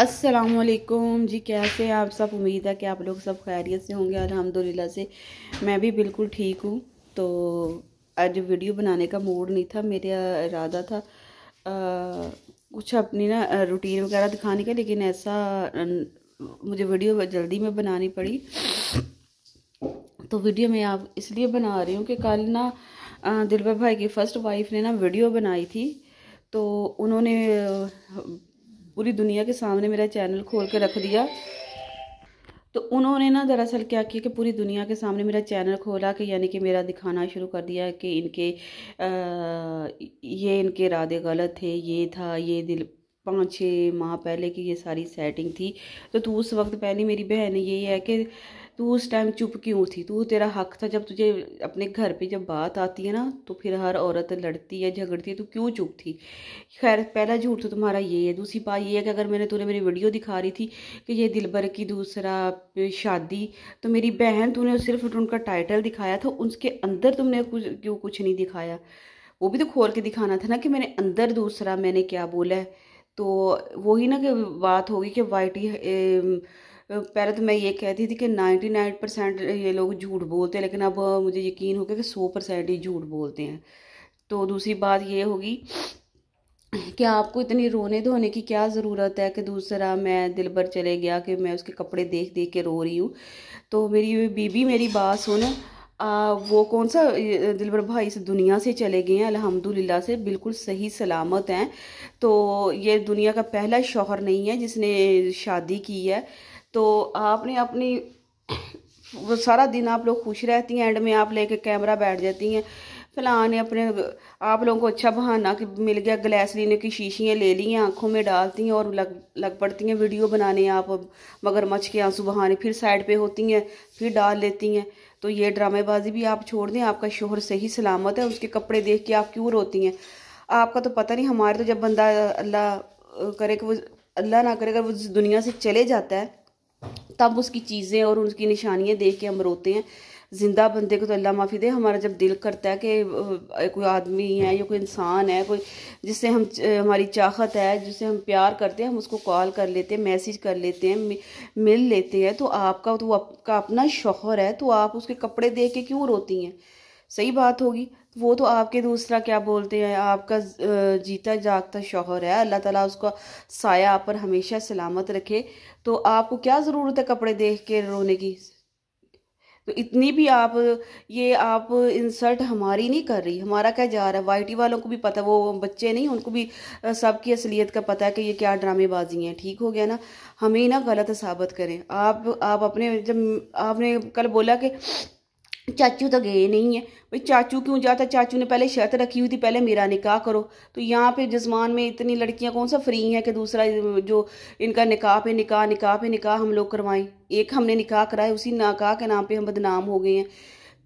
असलकुम जी कैसे आप सब? उम्मीद है कि आप लोग सब खैरियत से होंगे अलहमदिल्ला से। मैं भी बिल्कुल ठीक हूँ। तो आज वीडियो बनाने का मूड नहीं था मेरा इरादा था आ, कुछ अपनी ना रूटीन वगैरह दिखाने का लेकिन ऐसा मुझे वीडियो जल्दी में बनानी पड़ी। तो वीडियो मैं आप इसलिए बना रही हूँ कि कल ना दिलबर भाई की फ़र्स्ट वाइफ ने ना वीडियो बनाई थी। तो उन्होंने पूरी दुनिया के सामने मेरा चैनल खोल के रख दिया। तो उन्होंने ना दरअसल क्या किया कि पूरी दुनिया के सामने मेरा चैनल खोला कि यानी कि मेरा दिखाना शुरू कर दिया कि इनके आ, ये इनके इरादे गलत थे ये था ये दिल पाँच छः माह पहले की ये सारी सेटिंग थी। तो तू उस वक्त पहले मेरी बहन यही है कि तू उस टाइम चुप क्यों थी? तू तेरा हक था जब तुझे अपने घर पे जब बात आती है ना तो फिर हर औरत लड़ती है झगड़ती है, तू क्यों चुप थी? खैर, पहला झूठ तो तुम्हारा ये है। दूसरी बात ये है कि अगर मैंने तूने मेरी वीडियो दिखा रही थी कि ये दिलबर की दूसरा शादी तो मेरी बहन तूने सिर्फ़ उनका टाइटल दिखाया था, उसके अंदर तुमने कुछ, क्यों कुछ नहीं दिखाया? वो भी तो खोल के दिखाना था ना कि मैंने अंदर दूसरा मैंने क्या बोला है? तो वही ना कि बात होगी कि वाइटी पहले तो मैं ये कहती थी कि नाइन्टी नाइन परसेंट ये लोग झूठ बोलते हैं लेकिन अब मुझे यकीन हो गया कि सौ परसेंट ही झूठ बोलते हैं। तो दूसरी बात ये होगी कि आपको इतनी रोने धोने की क्या ज़रूरत है कि दूसरा मैं दिल भर चले गया कि मैं उसके कपड़े देख देख के रो रही हूँ? तो मेरी बीबी मेरी बात सुन। आ, वो कौन सा दिलबर भाई इस दुनिया से चले गए हैं अल्हम्दुलिल्लाह से बिल्कुल सही सलामत हैं। तो ये दुनिया का पहला शौहर नहीं है जिसने शादी की है। तो आपने अपनी वो सारा दिन आप लोग खुश रहती हैं एंड में आप लेके कैमरा बैठ जाती हैं। फ़िलहाल अपने, आप लोगों को अच्छा बहाना कि मिल गया ग्लैस लेने की शीशियाँ ले ली हैं, आँखों में डालती हैं और लग लग पड़ती हैं वीडियो बनाने आप मगरमच्छ के आँसू बहाने फिर साइड पे होती हैं, फिर डाल लेती हैं। तो ये ड्रामेबाजी भी आप छोड़ दें, आपका शोहर सही सलामत है, उसके कपड़े देख के आप क्यों रोती हैं? आपका तो पता नहीं, हमारे तो जब बंदा अल्लाह करे कि वो, अल्लाह ना करे, अगर वो दुनिया से चले जाता है तब उसकी चीज़ें और उसकी निशानियाँ देख के हम रोते हैं। ज़िंदा बंदे को तो अल्लाह माफ़ी दे, हमारा जब दिल करता है कि कोई आदमी है या कोई इंसान है, कोई जिससे हम हमारी चाहत है, जिससे हम प्यार करते हैं, हम उसको कॉल कर लेते हैं, मैसेज कर लेते हैं मिल लेते हैं तो आपका तो आपका अपना शौहर है तो आप उसके कपड़े देख के क्यों रोती हैं? सही बात होगी। वो तो आपके दूसरा क्या बोलते हैं, आपका जीता जागता शौहर है। अल्लाह ताला उसका साया आप पर हमेशा सलामत रखे। तो आपको क्या ज़रूरत है कपड़े देख के रोने की? तो इतनी भी आप, ये आप इंसल्ट हमारी नहीं कर रही। हमारा क्या जा रहा है? वाइटी वालों को भी पता, वो बच्चे नहीं, उनको भी सबकी असलियत का पता है कि ये क्या ड्रामेबाजी हैं। ठीक हो गया ना? हमें ना गलत साबित करें। आप आप अपने, जब आपने कल बोला कि चाचू तो गए नहीं है। भाई चाचू क्यों जाता चाचू ने पहले शर्त रखी हुई थी, पहले मेरा निकाह करो। तो यहाँ पे जजमान में इतनी लड़कियाँ कौन सा फ्री हैं कि दूसरा जो इनका निकाह पे निकाह निकाह पे निकाह हम लोग करवाएँ? एक हमने निकाह कराया, उसी निकाह के नाम पे हम बदनाम हो गए हैं।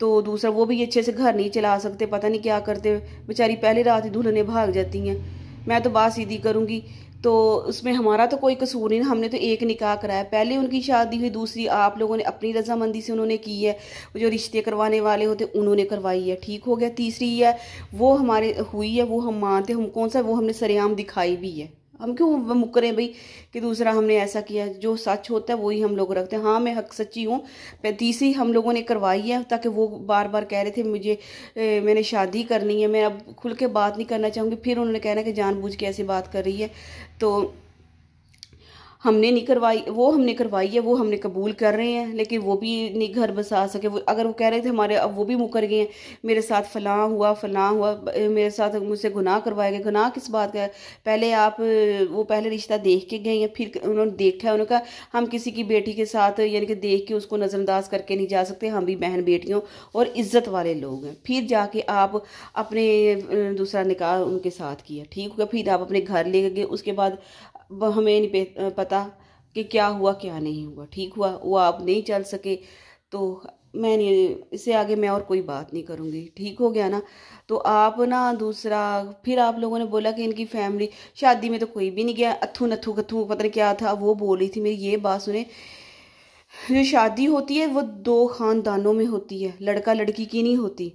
तो दूसरा, वो भी अच्छे से घर नहीं चला सकते, पता नहीं क्या करते। बेचारी पहले रात ही दुल्हने भाग जाती हैं। मैं तो बात सीधी करूँगी तो उसमें हमारा तो कोई कसूर नहीं, हमने तो एक निकाह कराया। पहले उनकी शादी हुई, दूसरी आप लोगों ने अपनी रजामंदी से उन्होंने की है जो रिश्ते करवाने वाले होते उन्होंने करवाई है। ठीक हो गया, तीसरी है, वो हमारे, हुई है, वो हम मानते हम कौन सा, वो हमने सरेआम दिखाई भी है। हम क्यों मुकरें भाई कि दूसरा हमने ऐसा किया? जो सच होता है वही हम लोग रखते हैं। हाँ मैं हक सच्ची हूँ। तीसरी हम लोगों ने करवाई है ताकि वो बार बार कह रहे थे मुझे ए, मैंने शादी करनी है। मैं अब खुल के बात नहीं करना चाहूँगी। फिर उन्होंने कहना कि जानबूझ के ऐसी बात कर रही है। तो हमने नहीं करवाई, वो हमने करवाई है, वो हमने कबूल कर रहे हैं, लेकिन वो भी नहीं घर बसा सके। वो, अगर वो कह रहे थे हमारे, अब वो भी मुकर गए हैं, मेरे साथ फलां हुआ फलां हुआ, मेरे साथ मुझसे गुनाह करवाया गया, गुनाह किस बात का पहले आप, वो पहले रिश्ता देख के गए हैं, फिर उन्होंने देखा है, उन्होंने कहा, हम किसी की बेटी के साथ, यानी कि देख के उसको नज़रअंदाज करके नहीं जा सकते, हम भी बहन बेटियों और इज़्ज़त वाले लोग हैं। फिर जाके आप अपने दूसरा निकाह उनके साथ किया, ठीक होगा फिर आप अपने घर ले गए, उसके बाद हमें नहीं पता कि क्या हुआ, क्या नहीं हुआ। ठीक हुआ, वो आप नहीं चल सके तो मैं नहीं, इससे आगे मैं और कोई बात नहीं करूँगी। ठीक हो गया ना? तो आप ना दूसरा, फिर आप लोगों ने बोला कि इनकी फैमिली, शादी में तो कोई भी नहीं गया। अथू नथू कथू, पता नहीं क्या था, वो बोल रही थी मेरी ये बात सुने। जो शादी होती है, वो दो ख़ानदानों में होती है, लड़का लड़की की नहीं होती।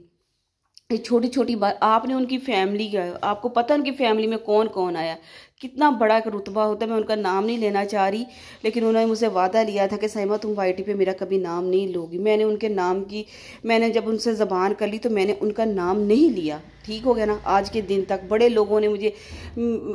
छोटी छोटी बात, आपने उनकी फैमिली का आपको पता उनकी फैमिली में कौन कौन आया? कितना बड़ा एक रुतबा होता है, मैं उनका नाम नहीं लेना चाह रही, लेकिन उन्होंने मुझसे वादा लिया था कि सैमा तुम वाईटी पे मेरा कभी नाम नहीं लोगी। मैंने उनके नाम की, मैंने जब उनसे ज़बान कर ली तो मैंने उनका नाम नहीं लिया। ठीक हो गया ना, आज के दिन तक। बड़े लोगों ने मुझे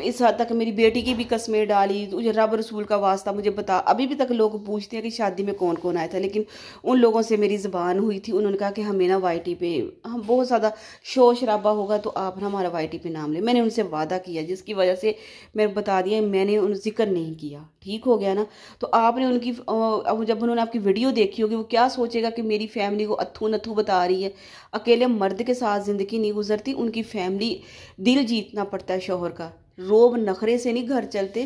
इस हद तक मेरी बेटी की भी कस्में डाली मुझे रब रसूल का वास्ता मुझे बता। अभी भी तक लोग पूछते हैं कि शादी में कौन कौन आया था, लेकिन उन लोगों से मेरी ज़बान हुई थी। उन्होंने कहा कि हमें ना वाईटी पे, हम बहुत ज़्यादा शोर शराबा होगा तो आप ना हमारा वाईटी पे नाम लें। मैंने उनसे वादा किया, जिसकी वजह से मैं बता दिया, मैंने उन ज़िक्र नहीं किया। ठीक हो गया ना? तो आपने उनकी जब उन्होंने आपकी वीडियो देखी होगी, वो क्या सोचेगा कि मेरी फैमिली को अथू नथू बता रही है? अकेले मर्द के साथ ज़िंदगी नहीं गुजरती उनकी फैमिली दिल जीतना पड़ता है शोहर का। रोब नखरे से नहीं घर चलते।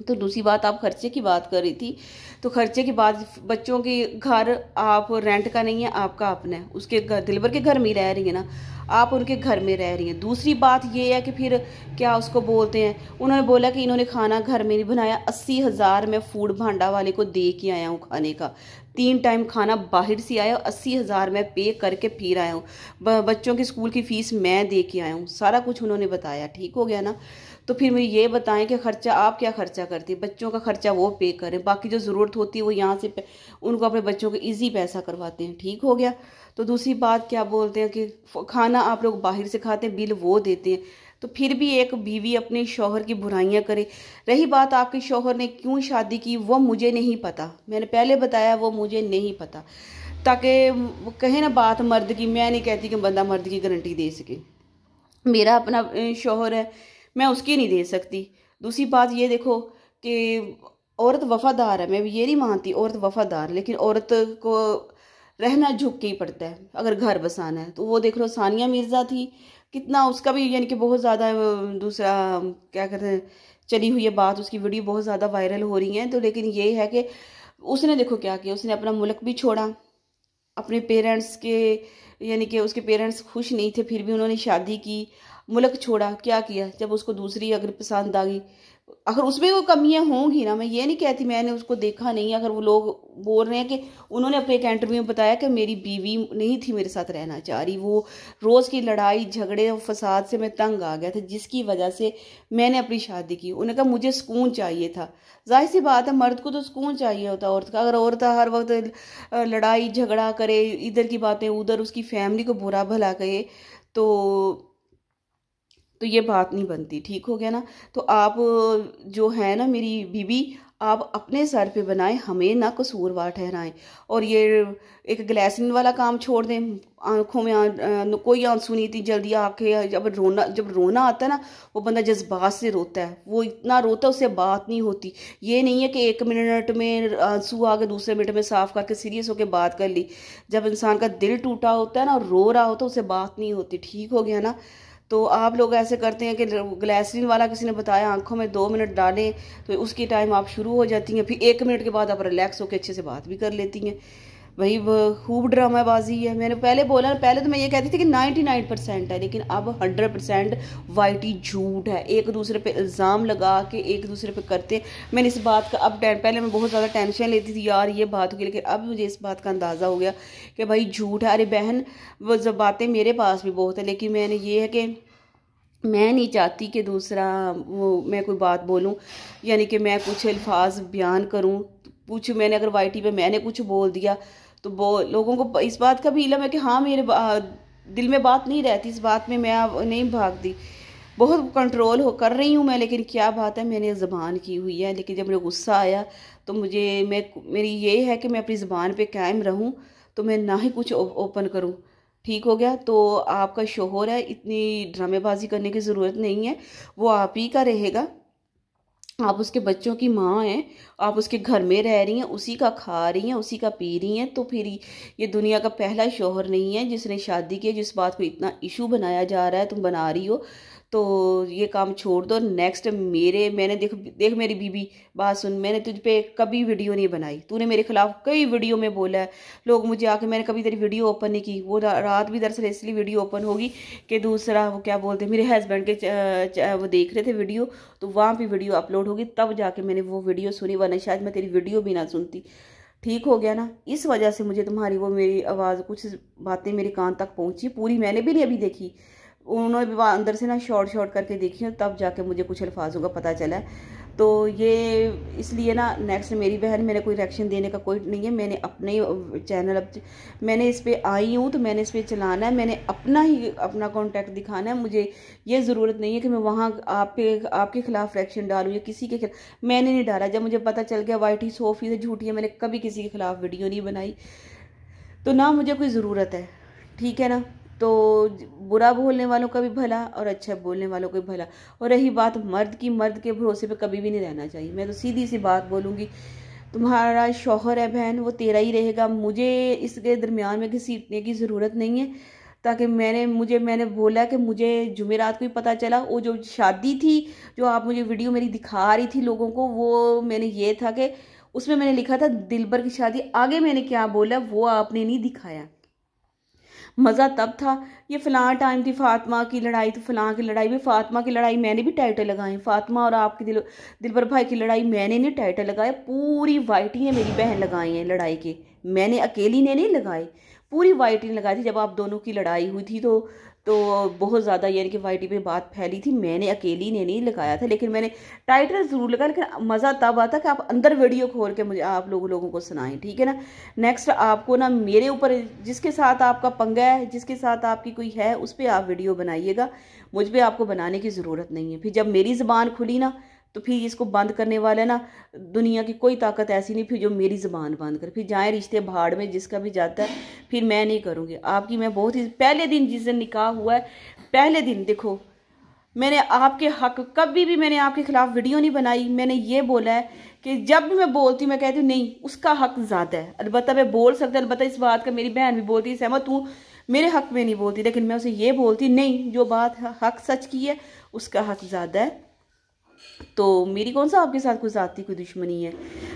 तो दूसरी बात, आप खर्चे की बात कर रही थी तो खर्चे की बात बच्चों के घर आप रेंट का नहीं है, आपका अपना है। उसके घर दिलबर के घर में ही रह रही है ना। आप उनके घर में रह रही हैं। दूसरी बात ये है कि फिर क्या उसको बोलते हैं? उन्होंने बोला कि इन्होंने खाना घर में नहीं बनाया। अस्सी हज़ार में फ़ूड भांडा वाले को दे के आया हूँ खाने का। तीन टाइम खाना बाहर से आया अस्सी हज़ार में पे करके फिर आया हूँ। बच्चों की स्कूल की फ़ीस मैं दे के आया हूँ। सारा कुछ उन्होंने बताया, ठीक हो गया ना? तो फिर मुझे ये बताएँ कि ख़र्चा, आप क्या ख़र्चा करती? है बच्चों का ख़र्चा वो पे करें। बाकी जो ज़रूरत होती है वो यहाँ से उनको अपने बच्चों को ईजी पैसा करवाते हैं। ठीक हो गया? तो दूसरी बात क्या बोलते हैं कि खाना आप लोग बाहर से खाते हैं, बिल वो देते हैं। तो फिर भी एक बीवी अपने शौहर की बुराइयाँ करे। रही बात आपके शौहर ने क्यों शादी की, वो मुझे नहीं पता। मैंने पहले बताया, वो मुझे नहीं पता। ताकि कहे ना बात मर्द की, मैं नहीं कहती कि बंदा मर्द की गारंटी दे सके। मेरा अपना शोहर है, मैं उसकी नहीं दे सकती। दूसरी बात ये देखो कि औरत वफादार है, मैं ये नहीं मानती, औरत वफादार, लेकिन औरत को रहना झुक के ही पड़ता है। अगर घर बसाना है तो वो देख लो, सानिया मिर्ज़ा थी कितना उसका भी यानी कि बहुत ज़्यादा दूसरा क्या कहते हैं, चली हुई है बात, उसकी वीडियो बहुत ज़्यादा वायरल हो रही है। तो लेकिन ये है कि उसने देखो क्या किया, उसने अपना मुल्क भी छोड़ा, अपने पेरेंट्स के, यानी कि उसके पेरेंट्स खुश नहीं थे, फिर भी उन्होंने शादी की, मुल्क छोड़ा, क्या किया? जब उसको दूसरी अगर पसंद आ गई अगर उसमें वो कमियाँ होंगी ना, मैं ये नहीं कहती मैंने उसको देखा नहीं, अगर वो लोग बोल रहे हैं कि उन्होंने अपने एक इंटरव्यू में बताया कि मेरी बीवी नहीं थी मेरे साथ रहना चाह रही, वो रोज़ की लड़ाई, झगड़े और फसाद से मैं तंग आ गया था, जिसकी वजह से मैंने अपनी शादी की। उन्होंने कहा, मुझे सुकून चाहिए था। ज़ाहिर सी बात है, मर्द को तो सुकून चाहिए होता औरत का। अगर औरत हर वक्त लड़ाई, झगड़ा करे, इधर की बातें, उधर उसकी फैमिली को बुरा भला कहे तो तो ये बात नहीं बनती ठीक हो गया ना? तो आप जो है ना मेरी बीबी आप अपने सर पे बनाएँ हमें ना कसूरवार ठहराएँ। और ये एक ग्लैसिन वाला काम छोड़ दें आँखों में आ, कोई आँसू नहीं थी जल्दी आके जब रोना जब रोना आता है ना वो बंदा जज्बात से रोता है। वो इतना रोता है उससे बात नहीं होती। ये नहीं है कि एक मिनट में आँसू आ गए दूसरे मिनट में साफ़ करके सीरियस होकर बात कर ली। जब इंसान का दिल टूटा होता है ना रो रहा होता है उससे बात नहीं होती ठीक हो गया ना? तो आप लोग ऐसे करते हैं कि ग्लैसरीन वाला किसी ने बताया, आँखों में दो मिनट डालें तो उसकी टाइम आप शुरू हो जाती हैं, फिर एक मिनट के बाद आप रिलैक्स होकर अच्छे से बात भी कर लेती हैं। वही खूब ड्रामाबाजी है। मैंने पहले बोला पहले तो मैं ये कहती थी कि 99 परसेंट है, लेकिन अब 100 परसेंट वाइटी झूठ है। एक दूसरे पे इल्ज़ाम लगा के एक दूसरे पे करते मैंने इस बात का अब पहले मैं बहुत ज़्यादा टेंशन लेती थी, यार ये बात होगी लेकिन अब मुझे इस बात का अंदाज़ा हो गया कि भाई झूठ है। अरे बहन, वो जब बातें मेरे पास भी बहुत है, लेकिन मैंने ये है कि मैं नहीं चाहती कि दूसरा वो मैं कोई बात बोलूँ, यानी कि मैं कुछ अल्फाज बयान करूँ। कुछ मैंने अगर वाई टी पे मैंने कुछ बोल दिया तो वो लोगों को इस बात का भी इलम है कि हाँ मेरे दिल में बात नहीं रहती, इस बात में मैं नहीं भागती। बहुत कंट्रोल हो, कर रही हूँ मैं, लेकिन क्या बात है, मैंने ज़बान की हुई है। लेकिन जब मुझे गुस्सा आया तो मुझे, मैं, मेरी ये है कि मैं अपनी ज़बान पे कायम रहूँ तो मैं ना ही कुछ ओपन करूँ। ठीक हो गया तो आपका शोहर है इतनी ड्रामेबाजी करने की ज़रूरत नहीं है, वो आप ही का रहेगा। आप उसके बच्चों की माँ हैं, आप उसके घर में रह रही हैं, उसी का खा रही हैं, उसी का पी रही हैं तो फिर ये दुनिया का पहला शोहर नहीं है जिसने शादी की जिस बात को इतना इशू बनाया जा रहा है, तुम बना रही हो। तो ये काम छोड़ दो। नेक्स्ट मेरे, मैंने देख देख मेरी बीबी, बात सुन। मैंने तुझ पे कभी वीडियो नहीं बनाई। तूने मेरे खिलाफ कई वीडियो में बोला है। लोग मुझे आके, मैंने कभी तेरी वीडियो ओपन नहीं की। वो रात भी दरअसल इसलिए वीडियो ओपन होगी कि दूसरा, वो क्या बोलते मेरे हस्बैंड के वो देख रहे थे वीडियो तो वहाँ भी वीडियो अपलोड होगी। तब जाके मैंने वो वीडियो सुनी, वरना शायद मैं तेरी वीडियो भी ना सुनती। ठीक हो गया ना? इस वजह से मुझे तुम्हारी वो मेरी आवाज़, कुछ बातें मेरे कान तक पहुँची। पूरी मैंने भी नहीं अभी देखी। उन्होंने अंदर से ना शॉर्ट शॉर्ट करके देखी और तब जाके मुझे कुछ अल्फाजों का पता चला। तो ये इसलिए ना नेक्स्ट मेरी बहन मेरे कोई रिएक्शन देने का कोई नहीं है। मैंने अपने चैनल अब मैंने इस पर आई हूँ तो मैंने इस पर चलाना है। मैंने अपना ही, अपना कॉन्टैक्ट दिखाना है। मुझे ये ज़रूरत नहीं है कि मैं वहाँ आपके आपके खिलाफ रिएक्शन डालूँ या किसी के खिलाफ। मैंने नहीं डाला। जब मुझे पता चल गया वाइट ही सौ फ़ीसद झूठी है, मैंने कभी किसी के खिलाफ वीडियो नहीं बनाई। तो ना मुझे कोई ज़रूरत है। ठीक है ना? तो बुरा बोलने वालों का भी भला और अच्छा बोलने वालों का भी भला। और रही बात मर्द की, मर्द के भरोसे पे कभी भी नहीं रहना चाहिए। मैं तो सीधी सी बात बोलूँगी, तुम्हारा शौहर है बहन, वो तेरा ही रहेगा। मुझे इसके दरमियान में घसीटने की ज़रूरत नहीं है, ताकि मैंने, मुझे, मैंने बोला कि मुझे जुमेरात को ही पता चला। वो जो शादी थी, जो आप मुझे वीडियो मेरी दिखा रही थी लोगों को, वो मैंने ये था कि उसमें मैंने लिखा था, दिलबर की शादी, आगे मैंने क्या बोला, वो आपने नहीं दिखाया। मज़ा तब था। ये फ़लाँ टाइम थी फ़ातिमा की लड़ाई तो फ़लाँ की लड़ाई भी फ़ातिमा की लड़ाई मैंने भी टाइटल लगाए फ़ातिमा और आपके दिल, दिलबर भाई की लड़ाई मैंने नहीं टाइटल लगाए पूरी वाइटी है मेरी बहन लगाई हैं लड़ाई के। मैंने अकेली ने नहीं लगाए पूरी वाइटी लगाई थी जब आप दोनों की लड़ाई हुई थी तो तो बहुत ज़्यादा यानी कि वाईटी पे बात फैली थी, मैंने अकेली ने नहीं लगाया था, लेकिन मैंने टाइटल ज़रूर लगाया लेकिन मज़ा तब आता कि आप अंदर वीडियो खोल के मुझे, आप लोग लोगों को सुनाएँ, ठीक है ना? नेक्स्ट आपको ना मेरे ऊपर, जिसके साथ आपका पंगा है, जिसके साथ आपकी कोई है, उस पर आप वीडियो बनाइएगा, मुझ पर आपको बनाने की ज़रूरत नहीं है। फिर जब मेरी ज़बान खुली ना तो फिर इसको बंद करने वाले ना, दुनिया की कोई ताकत ऐसी नहीं, फिर जो मेरी ज़बान बंद कर, फिर जाए रिश्ते भाड़ में जिसका भी जाता है, फिर मैं नहीं करूँगी। आपकी मैं बहुत ही, पहले दिन जिस दिन निकाह हुआ है, पहले दिन देखो, मैंने आपके हक, कभी भी मैंने आपके खिलाफ वीडियो नहीं बनाई, मैंने ये बोला है कि जब भी मैं बोलती हूँ, मैं कहती हूँ, नहीं, उसका हक ज़्यादा है। अलबत्त मैं बोल सकता अलबत्त इस बात का मेरी बहन भी बोलती है, सहमत हूँ, मेरे हक में नहीं बोलती, लेकिन मैं उसे ये बोलती, नहीं, जो बात हक सच की है, उसका हक ज़्यादा है। तो मेरी कौन सा आपके साथ कोई ज़ाती कोई दुश्मनी है?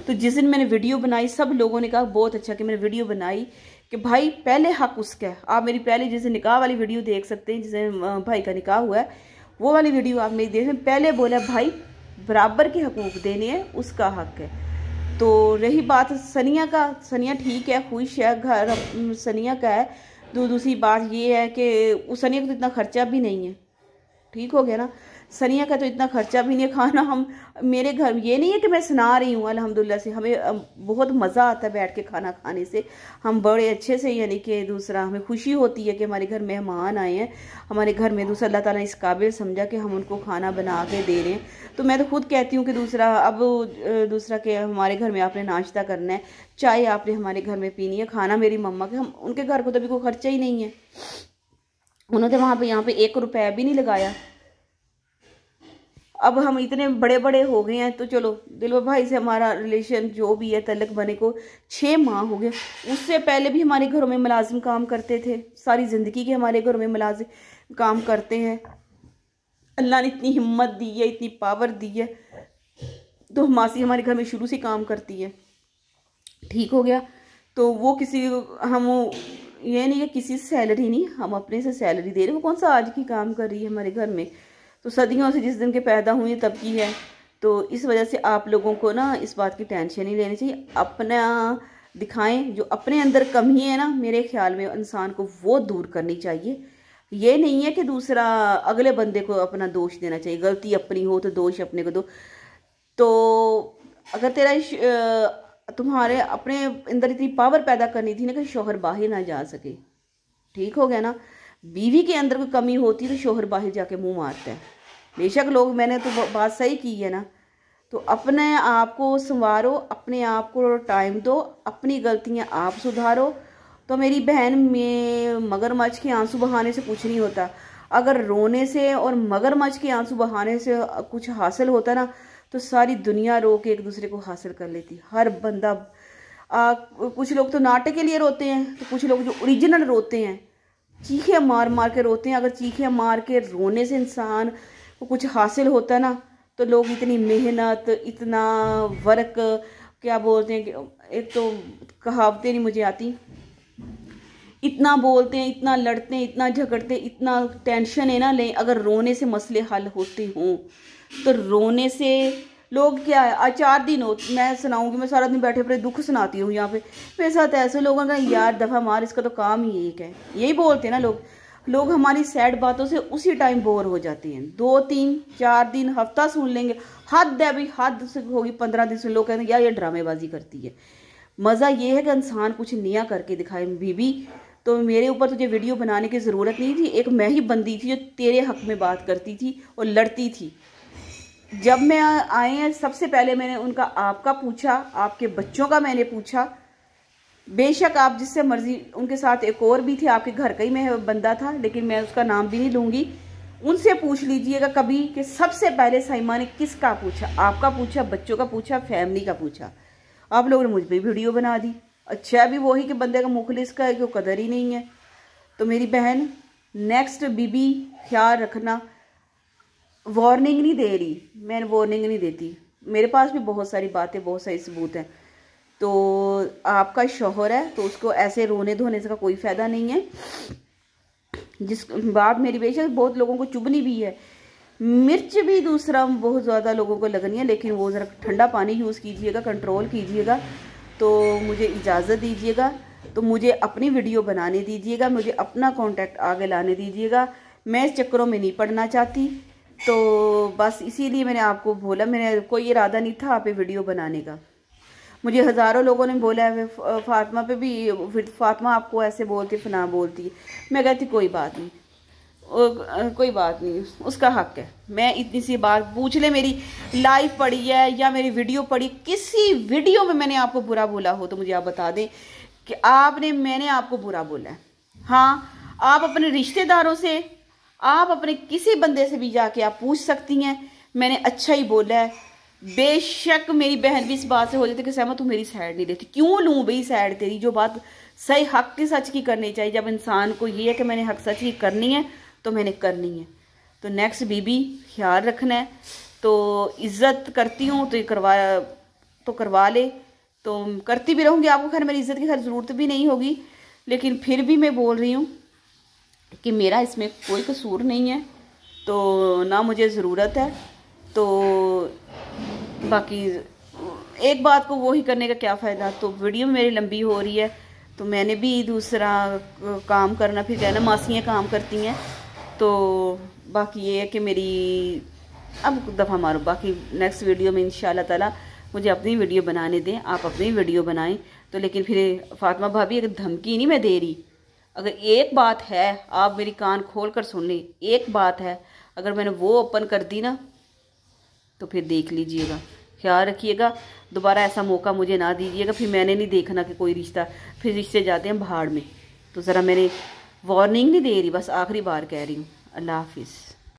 तो जिस दिन मैंने वीडियो बनाई, सब लोगों ने कहा, बहुत अच्छा कि मैंने वीडियो बनाई कि भाई, पहले हक उसका है। आप मेरी पहले जैसे निकाह वाली वीडियो देख सकते हैं, जिसे भाई का निकाह हुआ है, वो वाली वीडियो आप मेरी देख पहले बोला, भाई, बराबर के हकूक देने हैं, उसका हक है। तो रही बात सनिया का, सनिया ठीक है, खुश है, घर सनिया का है। तो दूसरी बात ये है कि उस सनिया को तो इतना खर्चा भी नहीं है। ठीक हो गया ना? सनिया का तो इतना खर्चा भी नहीं खाना, हम, मेरे घर, ये नहीं है कि मैं सुना रही हूँ, अल्हम्दुलिल्लाह से, हमें बहुत मज़ा आता है बैठ के खाना खाने से। हम बड़े अच्छे से, यानी कि दूसरा, हमें खुशी होती है कि हमारे घर मेहमान आए हैं, हमारे घर में दूसरा, अल्लाह ताला इस काबिल समझा कि हम उनको खाना बना के दे रहे हैं। तो मैं तो खुद कहती हूँ कि दूसरा, अब दूसरा के हमारे घर में आपने नाश्ता करना है, चाय आपने हमारे घर में पीनी है, खाना मेरी मम्मा के, हम, उनके घर को तो अभी कोई खर्चा ही नहीं है। उन्होंने वहाँ पर यहाँ पर एक रुपया भी नहीं लगाया। अब हम इतने बड़े बड़े हो गए हैं तो चलो दिलवा भाई से हमारा रिलेशन जो भी है तलक बने को छः माह हो गए। उससे पहले भी हमारे घरों में मुलाजिम काम करते थे, सारी ज़िंदगी के हमारे घरों में मुलाजिम काम करते हैं। अल्लाह ने इतनी हिम्मत दी है, इतनी पावर दी है तो मासी हमारे घर में शुरू से काम करती है। ठीक हो गया तो वो किसी, हम ये नहीं है किसी सैलरी नहीं, हम अपने से सैलरी दे रहे वो कौन सा आज की काम कर रही है हमारे घर में? तो सदियों से जिस दिन के पैदा हुई तब की है। तो इस वजह से आप लोगों को ना इस बात की टेंशन नहीं लेनी चाहिए। अपना दिखाएँ, जो अपने अंदर कमी है ना, मेरे ख्याल में इंसान को वो दूर करनी चाहिए। ये नहीं है कि दूसरा, अगले बंदे को अपना दोष देना चाहिए। गलती अपनी हो तो दोष अपने को दो। तो अगर तेरा तुम्हारे अपने अंदर इतनी पावर पैदा करनी थी ना कि शोहर बाहर ना जा सके। ठीक हो गया ना? बीवी के अंदर कोई कमी होती तो शोहर बाहर जाके मुँह मारता है। बेशक लोग मैंने तो बात सही की है ना? तो अपने आप को संवारो अपने आप को टाइम दो अपनी गलतियाँ आप सुधारो। तो मेरी बहन में मगरमच्छ के आँसू बहाने से कुछ नहीं होता। अगर रोने से और मगरमच्छ के आँसू बहाने से कुछ हासिल होता ना तो सारी दुनिया रो के एक दूसरे को हासिल कर लेती। हर बंदा आ, कुछ लोग तो नाटक के लिए रोते हैं तो कुछ लोग जो ओरिजिनल रोते हैं चीखे मार मार के रोते हैं। अगर चीखे मार के रोने से इंसान को कुछ हासिल होता ना तो लोग इतनी मेहनत, इतना वर्क, क्या बोलते हैं एक तो कहावतें नहीं मुझे आती। इतना बोलते हैं, इतना लड़ते हैं, इतना झगड़ते हैं, इतना टेंशन है ना, लें, अगर रोने से मसले हल होते हों तो रोने से लोग क्या है चार दिन हो, मैं सुनाऊँगी, मैं सारा दिन बैठे पड़े दुख सुनाती हूँ यहाँ पे। मेरे साथ ऐसे लोगों का यार, दफ़ा मार, इसका तो काम ही एक है। यही बोलते हैं ना लोग। लोग हमारी सैड बातों से उसी टाइम बोर हो जाते हैं। दो तीन, चार दिन, हफ़्ता सुन लेंगे, हद है भाई, हद से होगी, पंद्रह दिन से लोग कहते हैं यार, ये ड्रामेबाजी करती है। मज़ा ये है कि इंसान कुछ नया करके दिखाए। बीबी तो मेरे ऊपर तुझे वीडियो बनाने की ज़रूरत नहीं थी। एक मैं ही बंदी थी जो तेरे हक में बात करती थी और लड़ती थी। जब मैं आए हैं, सबसे पहले मैंने उनका आपका पूछा, आपके बच्चों का मैंने पूछा। बेशक आप जिससे मर्ज़ी, उनके साथ एक और भी थे, आपके घर का ही मैं बंदा था, लेकिन मैं उसका नाम भी नहीं लूँगी उनसे पूछ लीजिएगा कभी कि सबसे पहले साइमा ने किसका पूछा? आपका पूछा, बच्चों का पूछा, फैमिली का पूछा। आप लोगों ने मुझ पर वीडियो बना दी। अच्छा भी वही कि बंदे का मुखलिस का है कि वो कदर ही नहीं है। तो मेरी बहन नेक्स्ट बीबी, ख्याल रखना। वार्निंग नहीं दे रही। मैं वार्निंग नहीं देती। मेरे पास भी बहुत सारी बातें, बहुत सारी सबूत हैं। तो आपका शोहर है तो उसको ऐसे रोने धोने से का कोई फ़ायदा नहीं है। जिस बात मेरी बेशक बहुत लोगों को चुभनी भी है। मिर्च भी दूसरा बहुत ज़्यादा लोगों को लगनी है, लेकिन वो ज़रा ठंडा पानी यूज़ कीजिएगा कंट्रोल कीजिएगा। तो मुझे इजाज़त दीजिएगा। तो मुझे अपनी वीडियो बनाने दीजिएगा, मुझे अपना कांटेक्ट आगे लाने दीजिएगा। मैं इस चक्करों में नहीं पढ़ना चाहती। तो बस इसीलिए मैंने आपको बोला, मैंने, कोई इरादा नहीं था आप वीडियो बनाने का। मुझे हज़ारों लोगों ने बोला है फातिमा पे भी फातिमा आपको ऐसे बोलती फना बोलती। मैं कहती, कोई बात नहीं। कोई बात नहीं, उसका हक है। मैं इतनी सी बात पूछ ले, मेरी लाइव पड़ी है या मेरी वीडियो पड़ी, किसी वीडियो में मैंने आपको बुरा बोला हो तो मुझे आप बता दें कि आपने, मैंने आपको बुरा बोला है। हाँ आप अपने रिश्तेदारों से आप अपने किसी बंदे से भी जाके आप पूछ सकती हैं, मैंने अच्छा ही बोला है। बेशक मेरी बहन भी इस बात से हो जाती कि सहमत तू मेरी साइड नहीं देती। क्यों लूँ भाई साइड तेरी? जो बात सही हक की सच की करनी चाहिए। जब इंसान को ये है कि मैंने हक सच की करनी है तो मैंने करनी है। तो नेक्स्ट बीबी, ख्याल रखना है। तो इज़्ज़त करती हूँ तो ये करवा तो करवा ले। तो करती भी रहूँगी आपको, खैर मेरी इज़्ज़त की खैर ज़रूरत भी नहीं होगी, लेकिन फिर भी मैं बोल रही हूँ कि मेरा इसमें कोई कसूर नहीं है तो ना मुझे ज़रूरत है। तो बाकी एक बात को वो ही करने का क्या फ़ायदा? तो वीडियो मेरी लंबी हो रही है तो मैंने भी दूसरा काम करना, फिर कहना मासियाँ काम करती हैं। तो बाकी ये है कि मेरी, अब दफ़ा मारो, बाकी नेक्स्ट वीडियो में इन ताला मुझे अपनी वीडियो बनाने दें, आप अपनी वीडियो बनाएँ। तो लेकिन फिर फातिमा भाभी, एक धमकी नहीं मैं दे रही अगर एक बात है, आप मेरी कान खोल कर सुन लें, एक बात है, अगर मैंने वो ओपन कर दी ना तो फिर देख लीजिएगा। ख्याल रखिएगा, दोबारा ऐसा मौका मुझे ना दीजिएगा, फिर मैंने नहीं देखना कि कोई रिश्ता, फिर रिश्ते जाते हैं भाड़ में। तो ज़रा मैंने वार्निंग नहीं दे रही, बस आखिरी बार कह रही हूँ। अल्लाह हाफिज़।